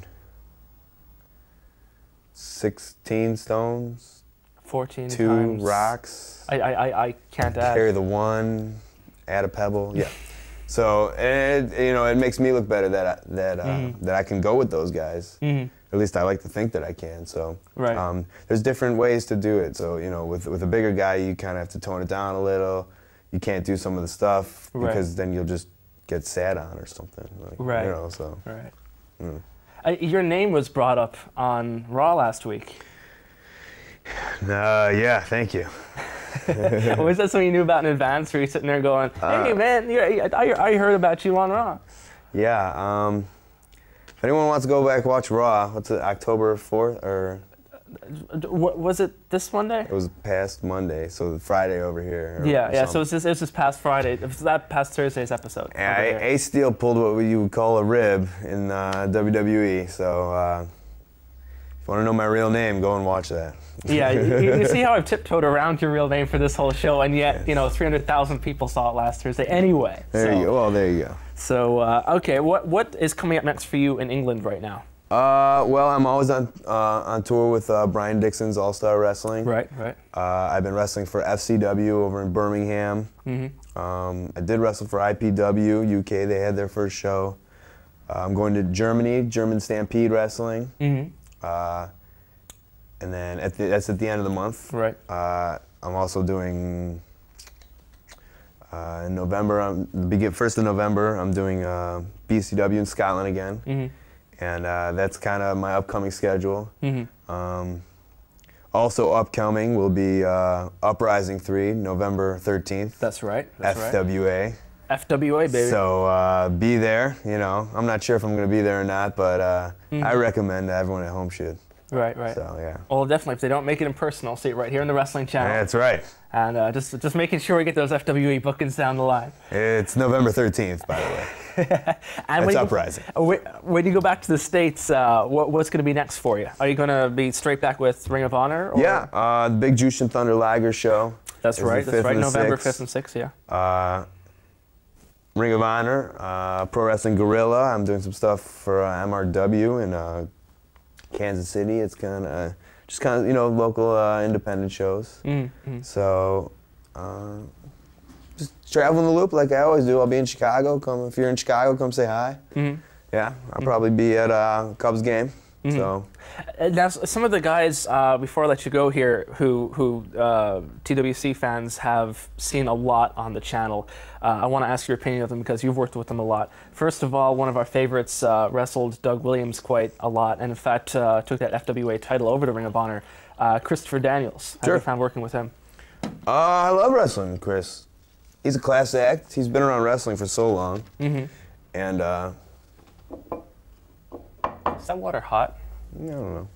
16 stones, 14 two times. rocks, I, I, I, can't add. carry the one, add a pebble. Yeah. So and you know it makes me look better that I, that uh, Mhm. that I can go with those guys. Mhm. At least I like to think that I can. So Right. um, there's different ways to do it. So you know with with a bigger guy you kind of have to tone it down a little. You can't do some of the stuff Right. because then you'll just get sat on or something. Like, Right. You know so. Right. Mm. Uh, your name was brought up on Raw last week. Uh, yeah. Thank you. was that something you knew about in advance? Were you sitting there going, "Hey Uh, man, I, I heard about you on Raw." Yeah. Um, if anyone wants to go back watch Raw, what's it? October fourth or D- wa- Was it this Monday? It was past Monday, so Friday over here. Yeah, yeah. So something. it was, this, it was this past Friday. It was that past Thursday's episode. Yeah. A- Ace Steel pulled what you would call a rib in uh, WWE. So uh, if you want to know my real name, go and watch that. yeah, you, you see how I've tiptoed around your real name for this whole show, and yet you know 300,000 people saw it last Thursday anyway. There so, you go. Well, there you go. So uh, okay, what what is coming up next for you in England right now? Uh, well, I'm always on uh, on tour with uh, Brian Dixon's All Star Wrestling. Right, right. Uh, I've been wrestling for FCW over in Birmingham. Mm-hmm. Um, I did wrestle for IPW UK. They had their first show. Uh, I'm going to Germany, German Stampede Wrestling. Mm-hmm. Uh, and then at the, that's at the end of the month. Right. Uh, I'm also doing uh, in November. I'm begin first of November. I'm doing uh, BCW in Scotland again, Mm-hmm. And uh, that's kind of my upcoming schedule. Mm-hmm. Um, also upcoming will be uh, Uprising 3, November 13th. That's right. That's right. FWA. FWA baby. So uh, be there. You know, I'm not sure if I'm going to be there or not, but uh, Mhm. I recommend everyone at home should. right, right. So yeah. Well, definitely. If they don't make it in person, I'll see it right here in the wrestling channel. Yeah, That's right. and uh, just just making sure we get those FWE bookings down the line. It's November 13th, by the way. And It's when you, uprising. when, you go back to the states, uh, what, what's going to be next for you? Are you going to be straight back with Ring of Honor? Or? Yeah, uh, the Big Jushin Thunder Liger show. that's right. That's right. November 6th. fifth and sixth. Yeah. Uh, Ring of Honor, uh, Pro Wrestling Guerrilla. I'm doing some stuff for uh, MRW in uh, Kansas City. It's kind of just kind of you know local uh, independent shows. Mm-hmm. So just traveling the loop like I always do. I'll be in Chicago. Come if you're in Chicago, come say hi. Mm-hmm. Yeah, I'll probably be at a Cubs game. Mhm. So Uh, Now, some of the guys, uh, before I let you go here, who who uh, TWC fans have seen a lot on the channel, uh, I want to ask your opinion of them because you've worked with them a lot. First of all, one of our favorites uh, wrestled Doug Williams quite a lot, and in fact uh, took that FWA title over to Ring of Honor. Uh, Christopher Daniels, how Sure. you found working with him? Uh, I love wrestling, Chris. He's a class act. He's been around wrestling for so long, Mm-hmm. and uh, Is that water hot? I don't know.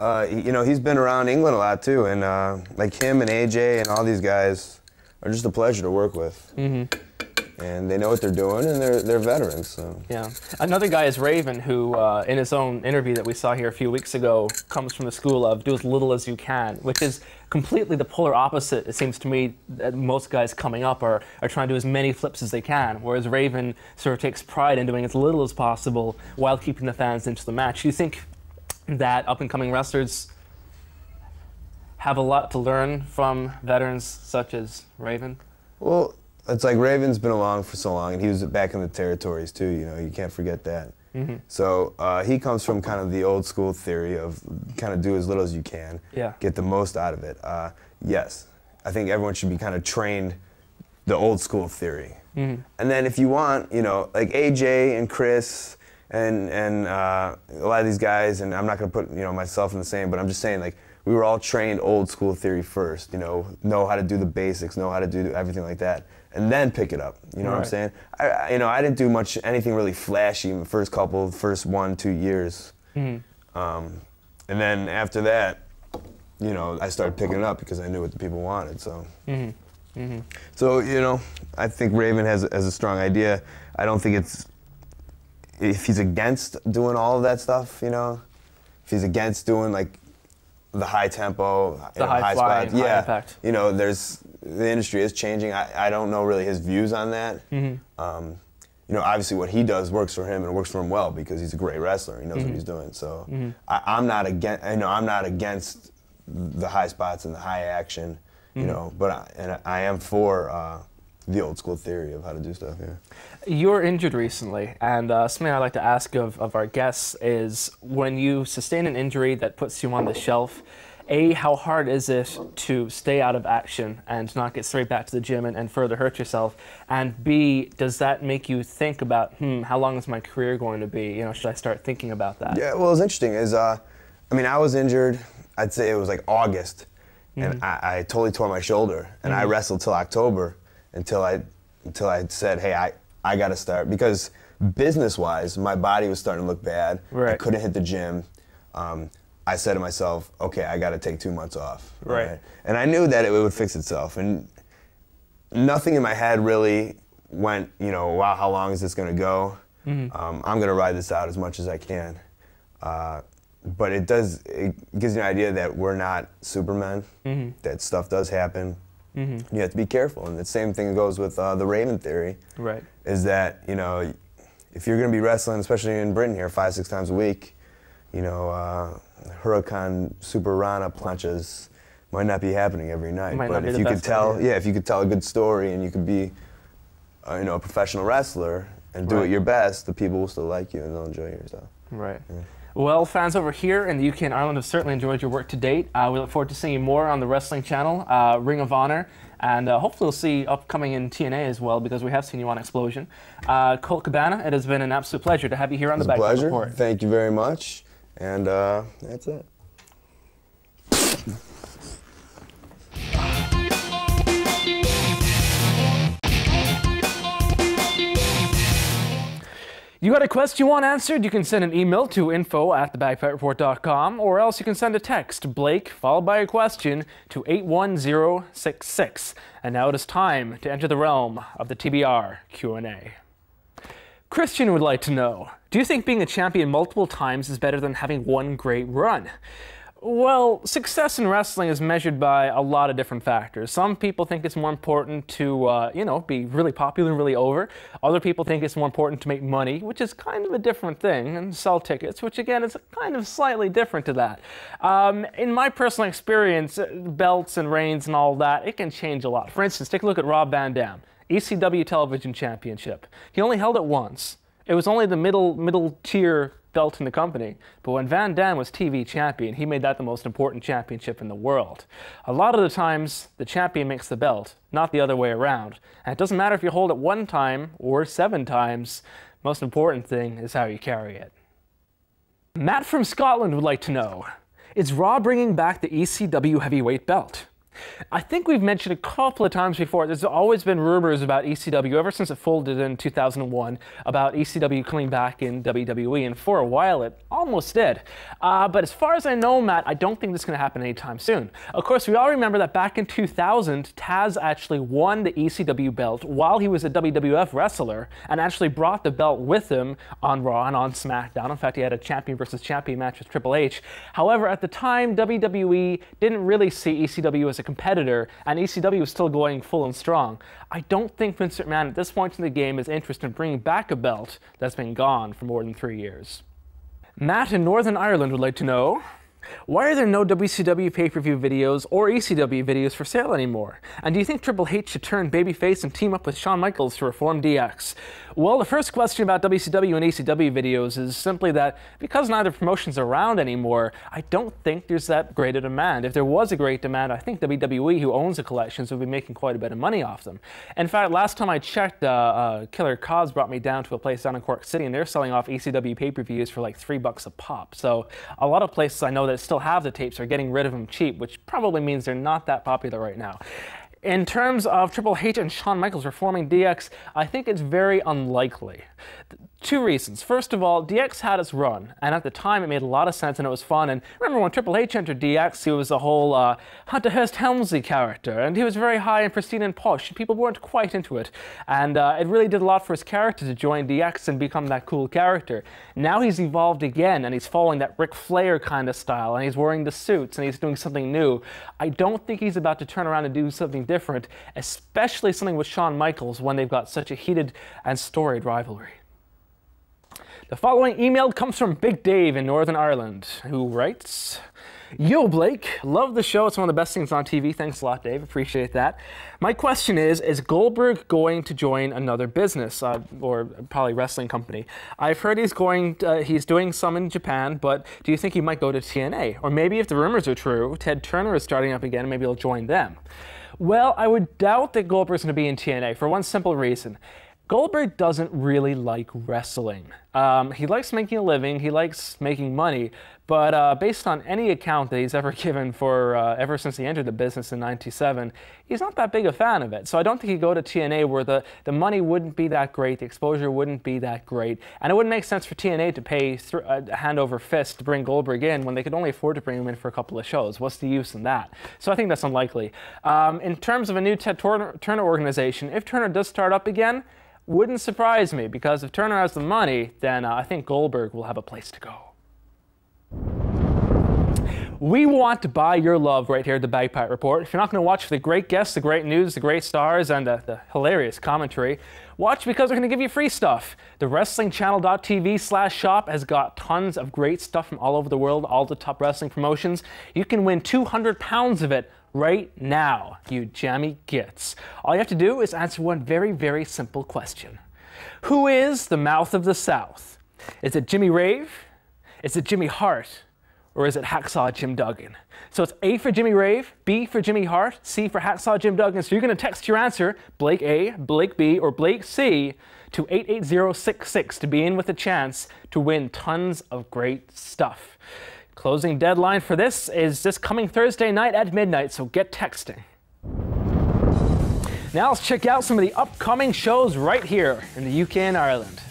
Uh, you know, he's been around England a lot too, and uh, like him and AJ and all these guys are just a pleasure to work with. Mm-hmm. And they know what they're doing, and they're they're veterans. So Yeah. Another guy is Raven, who, uh, in his own interview that we saw here a few weeks ago, comes from the school of do as little as you can, which is completely the polar opposite. It seems to me that most guys coming up are, are trying to do as many flips as they can, whereas Raven sort of takes pride in doing as little as possible while keeping the fans into the match. Do you think that up and coming wrestlers have a lot to learn from veterans such as Raven? Well, it's like Raven's been along for so long, and he was back in the territories too. You know, you can't forget that. So uh, he comes from kind of the old school theory of kind of do as little as you can, Yeah. get the most out of it. Uh, yes, I think everyone should be kind of trained the old school theory. And then if you want, you know, like AJ and Chris and and uh, a lot of these guys, and I'm not gonna put you know myself in the same, but I'm just saying like we were all trained old school theory first. You know, know how to do the basics, know how to do everything like that, and then pick it up. You know what I'm saying? I, I- you know, I didn't do much anything really flashy in the first couple, first one two years, hmm. um, and then after that, you know, I started picking it up because I knew what the people wanted. So. Mm-hmm. Mm-hmm. So you know, I think Raven has has a strong idea. I don't think it's if he's against doing all of that stuff. You know, if he's against doing like the high tempo, The know, high high yeah, impact. you know, there's the industry is changing. I, I don't know really his views on that. Mm-hmm. Um, you know, obviously what he does works for him and works for him well because he's a great wrestler. He knows Mm-hmm. what he's doing. So I, I'm not against. You know, I'm not against the high spots and the high action. You Mm-hmm. know, but I, and I am for uh, the old school theory of how to do stuff. Yeah. You're injured recently, and uh, something I like to ask of, of our guests is when you sustain an injury that puts you on the shelf, A, how hard is it to stay out of action and not get straight back to the gym and, and further hurt yourself? And B, does that make you think about, hmm, how long is my career going to be? You know, should I start thinking about that? Yeah, well, it's interesting. Is uh, I mean, I was injured. I'd say it was like August, Mm-hmm. and I, I totally tore my shoulder, and I wrestled till October until I until I said, hey, I I got to start because business-wise, my body was starting to look bad. Right. I couldn't hit the gym. Um, I said to myself, okay, I got to take two months off. Right. And I knew that it would fix itself, and nothing in my head really went, you know, wow, how long is this going to go? Um, I'm going to ride this out as much as I can. Uh, but it does, it gives you an idea that we're not supermen, that stuff does happen. You have to be careful. And the same thing goes with uh, the Raven theory Right. is that, you know, if you're going to be wrestling, especially in Britain here, five, six times a week, you know, uh, Huracan Super Rana punches might not be happening every night. Might but if you could tell, idea. yeah, if you could tell a good story and you could be, uh, you know, a professional wrestler and do Right. it your best, the people will still like you and they'll enjoy your stuff. Right. Well, fans over here in the UK and Ireland have certainly enjoyed your work to date. Uh, we look forward to seeing you more on the wrestling channel, uh, Ring of Honor, and uh, hopefully we'll see you upcoming in TNA as well because we have seen you on Xplosion. Uh, Colt Cabana, it has been an absolute pleasure to have you here on It's the Back pleasure. Report. Thank you very much. And uh, that's it. You got a question you want answered? You can send an email to info at thebagpipereport.com or else you can send a text, Blake, followed by a question, to 81066. And now it is time to enter the realm of the TBR Q&A. Christian would like to know, do you think being a champion multiple times is better than having one great run? Well, success in wrestling is measured by a lot of different factors. Some people think it's more important to, uh, you know, be really popular and really over. Other people think it's more important to make money, which is kind of a different thing, and sell tickets, which again is kind of slightly different to that. Um, in my personal experience, uh, belts and reigns and all that, it can change a lot. For instance, take a look at Rob Van Dam, ECW Television Championship. He only held it once. It was only the middle middle tier belt in the company. But when Van Dam was TV champion, he made that the most important championship in the world. A lot of the times, the champion makes the belt, not the other way around. And it doesn't matter if you hold it one time or seven times. Most important thing is how you carry it. Matt from Scotland would like to know Is Raw bringing back the ECW heavyweight belt? I think we've mentioned a couple of times before, there's always been rumors about ECW ever since it folded in 2001 about ECW coming back in WWE, and for a while it almost did. Uh, but as far as I know, Matt, I don't think this is going to happen anytime soon. Of course, we all remember that back in 2000, Taz actually won the ECW belt while he was a WWF wrestler and actually brought the belt with him on Raw and on SmackDown. In fact, he had a champion versus champion match with Triple H. However, at the time, WWE didn't really see ECW as a competitor, and ECW was still going full and strong. I don't think Vince McMahon at this point in the game is interested in bringing back a belt that's been gone for more than three years. Matt in Northern Ireland would like to know why are there no WCW pay per view videos or ECW videos for sale anymore? And do you think Triple H should turn babyface and team up with Shawn Michaels to reform DX? Well, the first question about WCW and ECW videos is simply that because neither promotion's around anymore, I don't think there's that great a demand. If there was a great demand, I think WWE, who owns the collections, would be making quite a bit of money off them. In fact, last time I checked, uh, uh, Killer Cause brought me down to a place down in Cork City, and they're selling off ECW pay per views for like three bucks a pop. So a lot of places I know that still have the tapes are getting rid of them cheap, which probably means they're not that popular right now. In terms of Triple H and Shawn Michaels reforming DX, I think it's very unlikely. Two reasons. First of all, DX had its run, and at the time it made a lot of sense and it was fun. And remember when Triple H entered DX, he was a whole uh, Hunter Hearst Helmsley character, and he was very high and pristine and posh, and people weren't quite into it. And uh, it really did a lot for his character to join DX and become that cool character. Now he's evolved again, and he's following that Ric Flair kind of style, and he's wearing the suits, and he's doing something new. I don't think he's about to turn around and do something different, especially something with Shawn Michaels when they've got such a heated and storied rivalry. The following email comes from Big Dave in Northern Ireland, who writes, Yo, Blake, love the show. It's one of the best things on TV. Thanks a lot, Dave. Appreciate that. My question is Is Goldberg going to join another business, uh, or probably wrestling company? I've heard he's going, uh, he's doing some in Japan, but do you think he might go to TNA? Or maybe if the rumors are true, Ted Turner is starting up again, maybe he'll join them. Well, I would doubt that Goldberg's going to be in TNA for one simple reason. Goldberg doesn't really like wrestling. Um, he likes making a living, he likes making money, but uh, based on any account that he's ever given for uh, ever since he entered the business in 97, he's not that big a fan of it. So I don't think he'd go to TNA where the, the money wouldn't be that great, the exposure wouldn't be that great, and it wouldn't make sense for TNA to pay a hand over fist to bring Goldberg in when they could only afford to bring him in for a couple of shows. What's the use in that? So I think that's unlikely. Um, in terms of a new Ted Turner organization, if Turner does start up again, wouldn't surprise me because if Turner has the money, then uh, I think Goldberg will have a place to go. We want to buy your love right here at the Bagpipe Report. If you're not going to watch for the great guests, the great news, the great stars, and the, the hilarious commentary, watch because we're going to give you free stuff. The WrestlingChannel.tv slash shop has got tons of great stuff from all over the world, all the top wrestling promotions. You can win 200 pounds of it right now, you jammy gits. All you have to do is answer one very, very simple question Who is the mouth of the South? Is it Jimmy Rave? Is it Jimmy Hart? Or is it Hacksaw Jim Duggan? So it's A for Jimmy Rave, B for Jimmy Hart, C for Hacksaw Jim Duggan. So you're going to text your answer, Blake A, Blake B, or Blake C, to 88066 to be in with a chance to win tons of great stuff. Closing deadline for this is this coming Thursday night at midnight, so get texting. Now let's check out some of the upcoming shows right here in the UK and Ireland.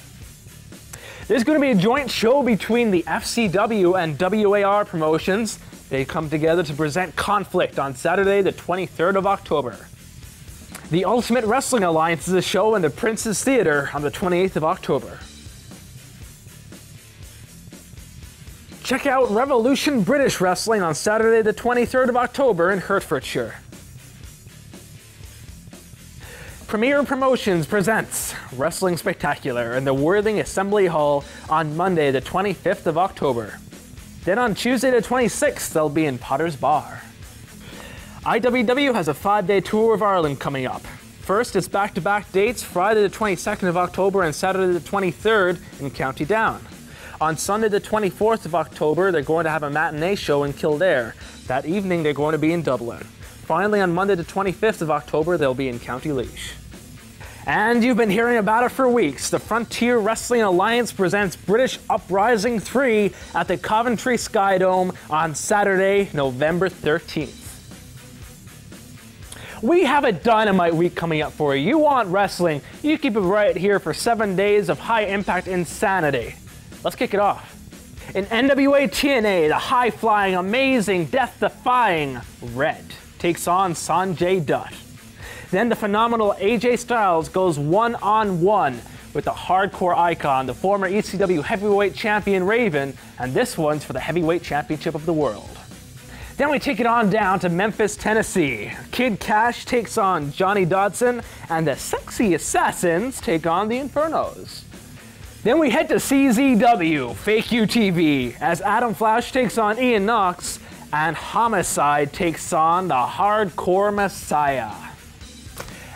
There's going to be a joint show between the FCW and WAR promotions. They come together to present Conflict on Saturday, the 23rd of October. The Ultimate Wrestling Alliance is a show in the Prince's Theatre on the 28th of October. Check out Revolution British Wrestling on Saturday, the 23rd of October in Hertfordshire. Premier Promotions presents Wrestling Spectacular in the Worthing Assembly Hall on Monday, the 25th of October. Then on Tuesday, the 26th, they'll be in Potter's Bar. IWW has a five day tour of Ireland coming up. First, it's back to back dates Friday, the 22nd of October and Saturday, the 23rd in County Down. On Sunday, the 24th of October, they're going to have a matinee show in Kildare. That evening, they're going to be in Dublin. Finally, on Monday, the 25th of October, they'll be in County Laois. And you've been hearing about it for weeks. The Frontier Wrestling Alliance presents British Uprising 3 at the Coventry Sky Dome on Saturday, November 13th. We have a dynamite week coming up for you. You want wrestling? You keep it right here for seven days of high impact insanity. Let's kick it off. In NWA TNA, the high flying, amazing, death defying Red takes on Sanjay Dutt. Then the phenomenal AJ Styles goes one on one with the hardcore icon, the former ECW heavyweight champion Raven, and this one's for the heavyweight championship of the world. Then we take it on down to Memphis, Tennessee. Kid Kash takes on Johnny Dodson, and the Sexy Assassins take on the Infernos. Then we head to CZW, Fake UTV, as Adam Flash takes on Ian Knox, and Homicide takes on the Hardcore Messiah.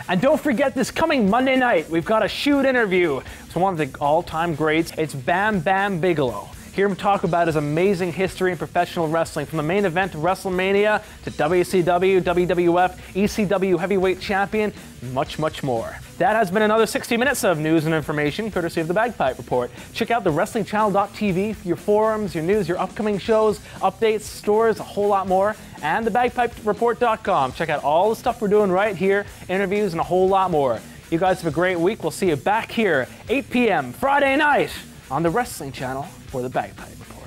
And don't forget this coming Monday night, we've got a shoot interview. It's one of the all time greats. It's Bam Bam Bigelow. Hear him talk about his amazing history in professional wrestling, from the main event of WrestleMania to WCW, WWF, ECW heavyweight champion, much, much more. That has been another 60 minutes of news and information, courtesy of the Bagpipe Report. Check out the WrestlingChannel.tv for your forums, your news, your upcoming shows, updates, stores, a whole lot more, and the BagpipeReport.com. Check out all the stuff we're doing right here, interviews, and a whole lot more. You guys have a great week. We'll see you back here 8 p.m. Friday night on the Wrestling Channel for the Bagpipe Report.